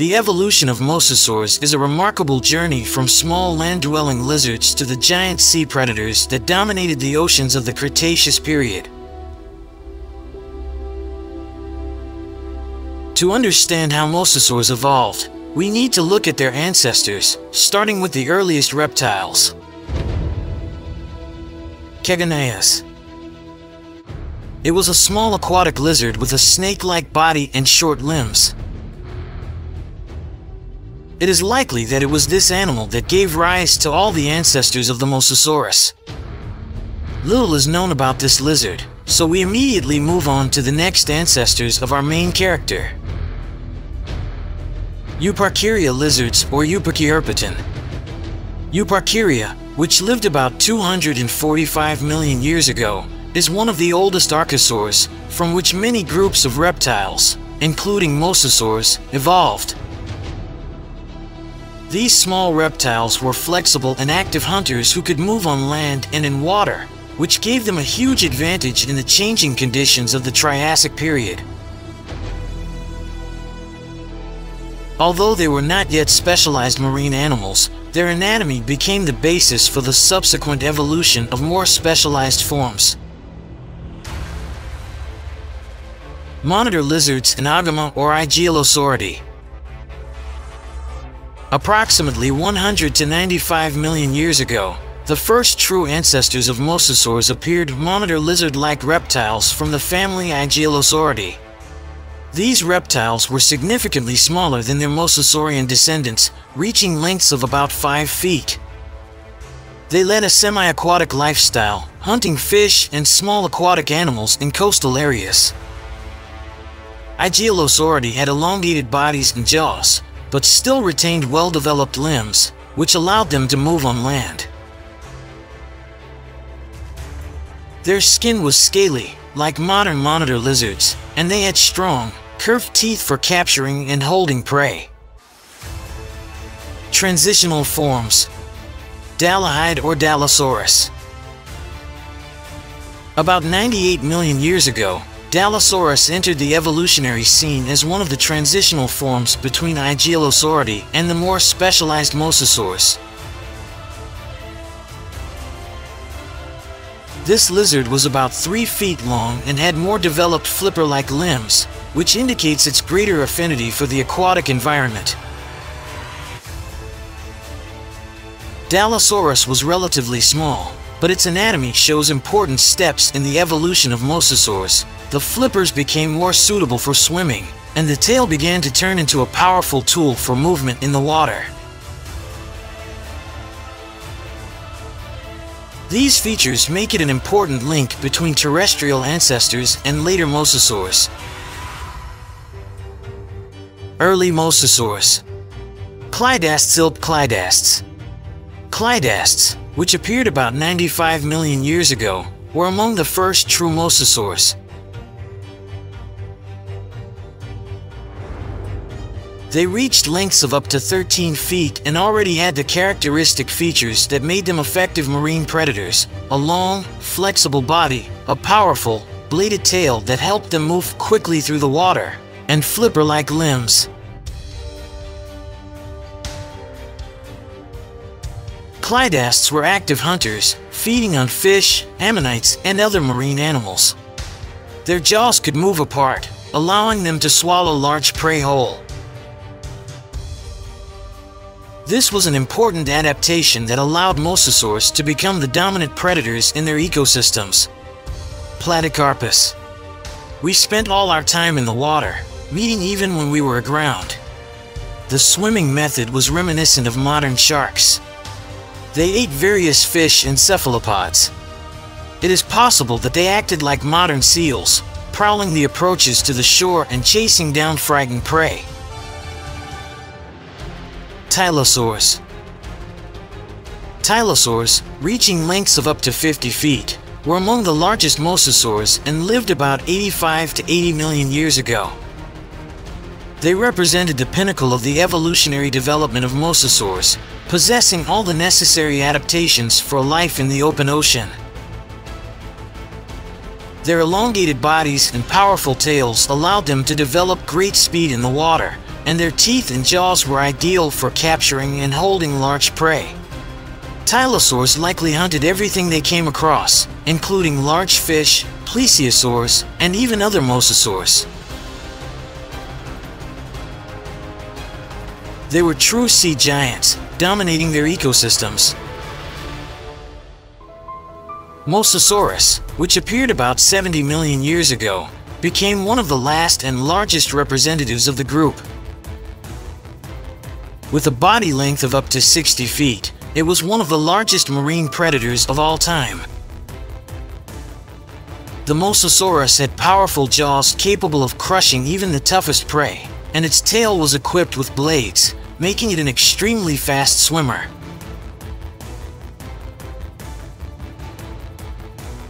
The evolution of mosasaurs is a remarkable journey from small land-dwelling lizards to the giant sea predators that dominated the oceans of the Cretaceous period. To understand how mosasaurs evolved, we need to look at their ancestors, starting with the earliest reptiles. Kegoneus. It was a small aquatic lizard with a snake-like body and short limbs. It is likely that it was this animal that gave rise to all the ancestors of the Mosasaurus. Little is known about this lizard, so we immediately move on to the next ancestors of our main character. Euparkeria lizards or Euparkeirpeton. Euparkeria, which lived about 245 million years ago, is one of the oldest archosaurs from which many groups of reptiles, including mosasaurs, evolved. These small reptiles were flexible and active hunters who could move on land and in water, which gave them a huge advantage in the changing conditions of the Triassic period. Although they were not yet specialized marine animals, their anatomy became the basis for the subsequent evolution of more specialized forms. Monitor lizards and Agama or Aigialosauridae. Approximately 100 to 95 million years ago, the first true ancestors of mosasaurs appeared monitor lizard-like reptiles from the family Aigialosauridae. These reptiles were significantly smaller than their mosasaurian descendants, reaching lengths of about 5 feet. They led a semi-aquatic lifestyle, hunting fish and small aquatic animals in coastal areas. Aigialosauridae had elongated bodies and jaws, but still retained well-developed limbs, which allowed them to move on land. Their skin was scaly, like modern monitor lizards, and they had strong, curved teeth for capturing and holding prey. Transitional forms Dalahide or Dallosaurus About 98 million years ago, Dallosaurus entered the evolutionary scene as one of the transitional forms between Aigialosauridae and the more specialized mosasaurs. This lizard was about 3 feet long and had more developed flipper-like limbs, which indicates its greater affinity for the aquatic environment. Dallosaurus was relatively small, but its anatomy shows important steps in the evolution of mosasaurs. The flippers became more suitable for swimming, and the tail began to turn into a powerful tool for movement in the water. These features make it an important link between terrestrial ancestors and later mosasaurs. Early mosasaurs Clidastes Clidastes Clidastes, which appeared about 95 million years ago, were among the first true mosasaurs. They reached lengths of up to 13 feet and already had the characteristic features that made them effective marine predators. A long, flexible body, a powerful, bladed tail that helped them move quickly through the water, and flipper-like limbs. Clidastes were active hunters, feeding on fish, ammonites, and other marine animals. Their jaws could move apart, allowing them to swallow large prey whole. This was an important adaptation that allowed mosasaurs to become the dominant predators in their ecosystems. Platecarpus. We spent all our time in the water, meeting even when we were aground. The swimming method was reminiscent of modern sharks. They ate various fish and cephalopods. It is possible that they acted like modern seals, prowling the approaches to the shore and chasing down frightened prey. Tylosaurs Tylosaurs, reaching lengths of up to 50 feet, were among the largest mosasaurs and lived about 85 to 80 million years ago. They represented the pinnacle of the evolutionary development of mosasaurs, possessing all the necessary adaptations for life in the open ocean. Their elongated bodies and powerful tails allowed them to develop great speed in the water, and their teeth and jaws were ideal for capturing and holding large prey. Tylosaurs likely hunted everything they came across, including large fish, plesiosaurs, and even other mosasaurs. They were true sea giants, dominating their ecosystems. Mosasaurus, which appeared about 70 million years ago, became one of the last and largest representatives of the group. With a body length of up to 60 feet, it was one of the largest marine predators of all time. The Mosasaurus had powerful jaws capable of crushing even the toughest prey, and its tail was equipped with blades, making it an extremely fast swimmer.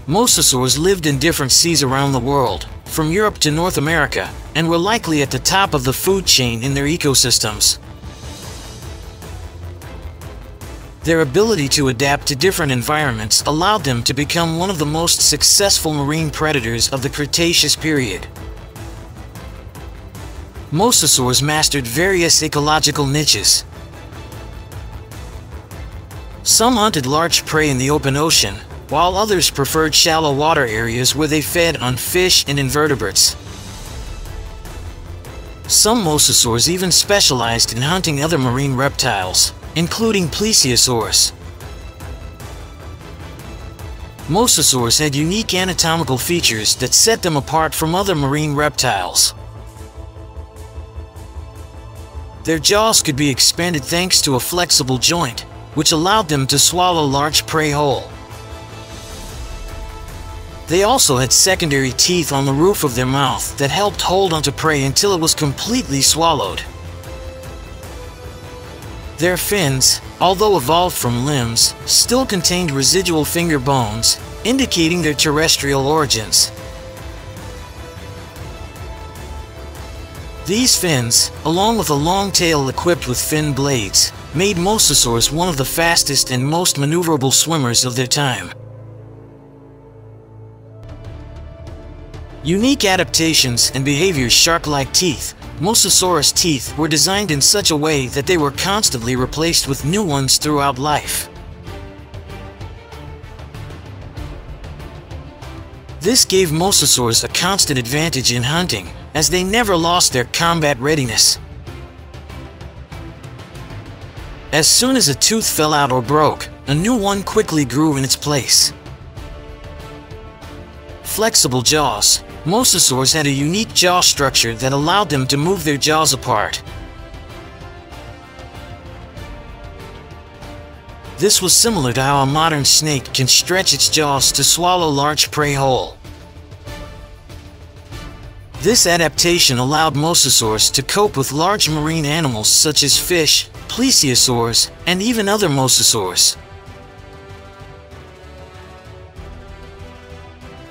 Mosasaurs lived in different seas around the world, from Europe to North America, and were likely at the top of the food chain in their ecosystems. Their ability to adapt to different environments allowed them to become one of the most successful marine predators of the Cretaceous period. Mosasaurs mastered various ecological niches. Some hunted large prey in the open ocean, while others preferred shallow water areas where they fed on fish and invertebrates. Some mosasaurs even specialized in hunting other marine reptiles, including plesiosaurs. Mosasaurs had unique anatomical features that set them apart from other marine reptiles. Their jaws could be expanded thanks to a flexible joint, which allowed them to swallow large prey whole. They also had secondary teeth on the roof of their mouth that helped hold onto prey until it was completely swallowed. Their fins, although evolved from limbs, still contained residual finger bones, indicating their terrestrial origins. These fins, along with a long tail equipped with fin blades, made mosasaurs one of the fastest and most maneuverable swimmers of their time. Unique adaptations and behaviors shark-like teeth, Mosasaurus teeth were designed in such a way that they were constantly replaced with new ones throughout life. This gave mosasaurs a constant advantage in hunting, as they never lost their combat readiness. As soon as a tooth fell out or broke, a new one quickly grew in its place. Flexible jaws. Mosasaurs had a unique jaw structure that allowed them to move their jaws apart. This was similar to how a modern snake can stretch its jaws to swallow large prey whole. This adaptation allowed mosasaurs to cope with large marine animals such as fish, plesiosaurs, and even other mosasaurs.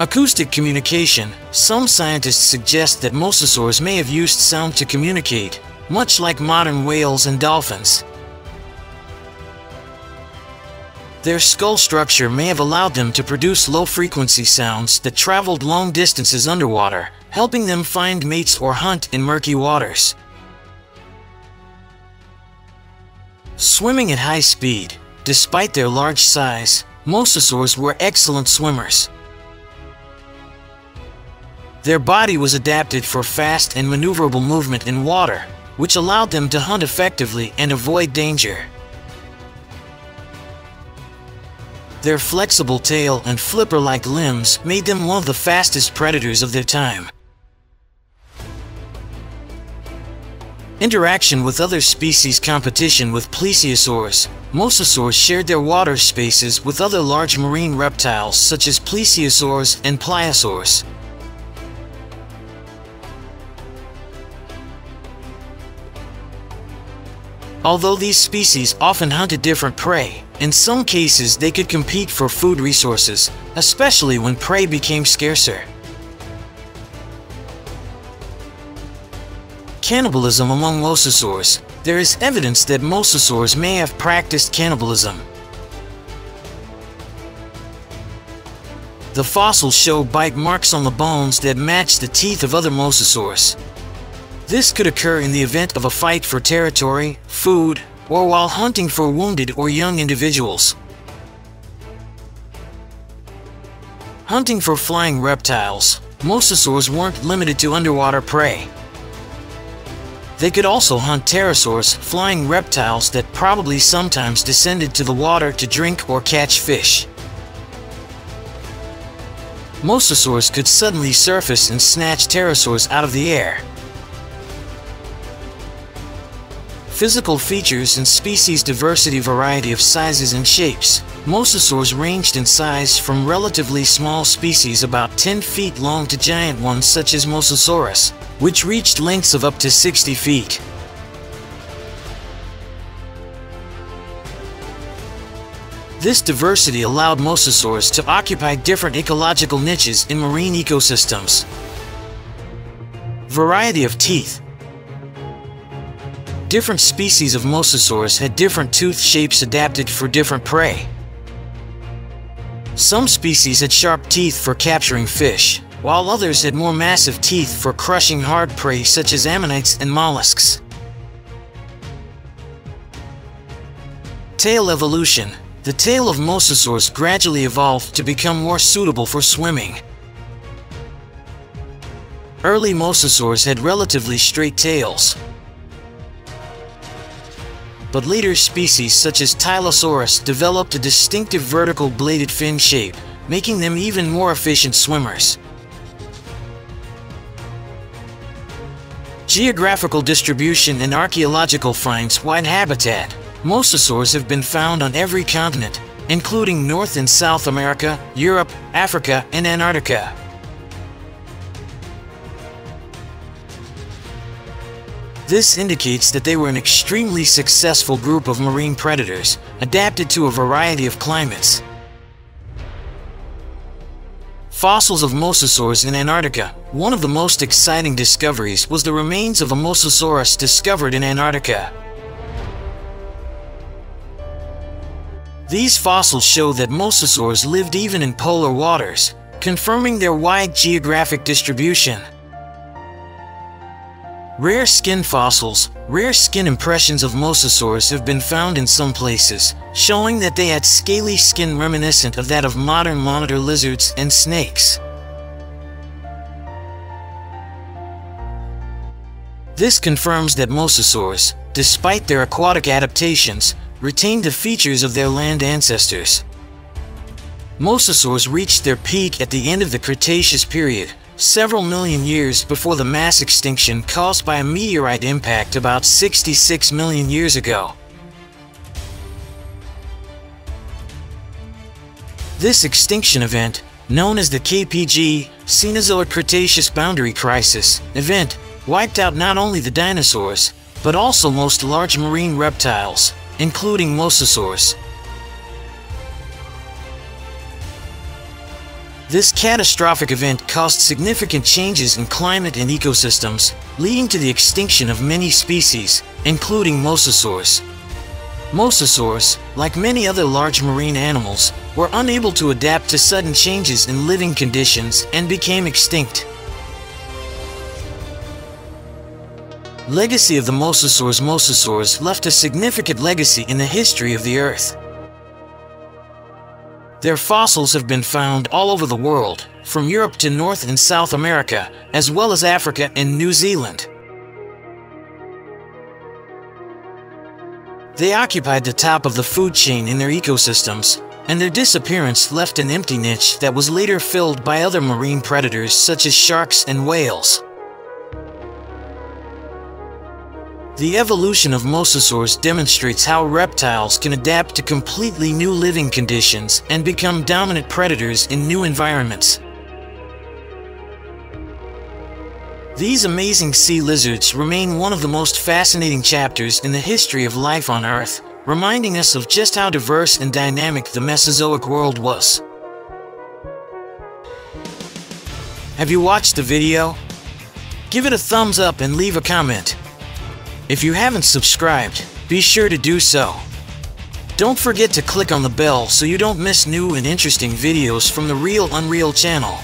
Acoustic communication. Some scientists suggest that mosasaurs may have used sound to communicate, much like modern whales and dolphins. Their skull structure may have allowed them to produce low-frequency sounds that traveled long distances underwater, helping them find mates or hunt in murky waters. Swimming at high speed. Despite their large size, mosasaurs were excellent swimmers. Their body was adapted for fast and maneuverable movement in water, which allowed them to hunt effectively and avoid danger. Their flexible tail and flipper-like limbs made them one of the fastest predators of their time. Interaction with other species competition with plesiosaurs. Mosasaurs shared their water spaces with other large marine reptiles such as plesiosaurs and pliosaurs. Although these species often hunted different prey, in some cases they could compete for food resources, especially when prey became scarcer. Cannibalism among mosasaurs. There is evidence that mosasaurs may have practiced cannibalism. The fossils show bite marks on the bones that match the teeth of other mosasaurs. This could occur in the event of a fight for territory, food, or while hunting for wounded or young individuals. Hunting for flying reptiles, mosasaurs weren't limited to underwater prey. They could also hunt pterosaurs, flying reptiles that probably sometimes descended to the water to drink or catch fish. Mosasaurs could suddenly surface and snatch pterosaurs out of the air. Physical features and species diversity variety of sizes and shapes. Mosasaurs ranged in size from relatively small species about 10 feet long to giant ones such as Mosasaurus, which reached lengths of up to 60 feet. This diversity allowed mosasaurs to occupy different ecological niches in marine ecosystems. Variety of teeth Different species of mosasaurs had different tooth shapes adapted for different prey. Some species had sharp teeth for capturing fish, while others had more massive teeth for crushing hard prey such as ammonites and mollusks. Tail evolution. The tail of mosasaurs gradually evolved to become more suitable for swimming. Early mosasaurs had relatively straight tails, but later species such as Tylosaurus developed a distinctive vertical bladed fin shape, making them even more efficient swimmers. Geographical distribution and archaeological finds wide habitat. Mosasaurs have been found on every continent, including North and South America, Europe, Africa, and Antarctica. This indicates that they were an extremely successful group of marine predators, adapted to a variety of climates. Fossils of mosasaurs in Antarctica. One of the most exciting discoveries was the remains of a mosasaurus discovered in Antarctica. These fossils show that mosasaurs lived even in polar waters, confirming their wide geographic distribution. Rare skin fossils, rare skin impressions of mosasaurs have been found in some places, showing that they had scaly skin reminiscent of that of modern monitor lizards and snakes. This confirms that mosasaurs, despite their aquatic adaptations, retained the features of their land ancestors. Mosasaurs reached their peak at the end of the Cretaceous period, several million years before the mass extinction caused by a meteorite impact about 66 million years ago. This extinction event, known as the KPG Cenozoic Cretaceous Boundary Crisis event, wiped out not only the dinosaurs, but also most large marine reptiles, including mosasaurs. This catastrophic event caused significant changes in climate and ecosystems, leading to the extinction of many species, including mosasaurs. Mosasaurs, like many other large marine animals, were unable to adapt to sudden changes in living conditions and became extinct. Legacy of the mosasaurs Mosasaurs left a significant legacy in the history of the Earth. Their fossils have been found all over the world, from Europe to North and South America, as well as Africa and New Zealand. They occupied the top of the food chain in their ecosystems, and their disappearance left an empty niche that was later filled by other marine predators such as sharks and whales. The evolution of mosasaurs demonstrates how reptiles can adapt to completely new living conditions and become dominant predators in new environments. These amazing sea lizards remain one of the most fascinating chapters in the history of life on Earth, reminding us of just how diverse and dynamic the Mesozoic world was. Have you watched the video? Give it a thumbs up and leave a comment. If you haven't subscribed, be sure to do so. Don't forget to click on the bell so you don't miss new and interesting videos from the Real Unreal channel.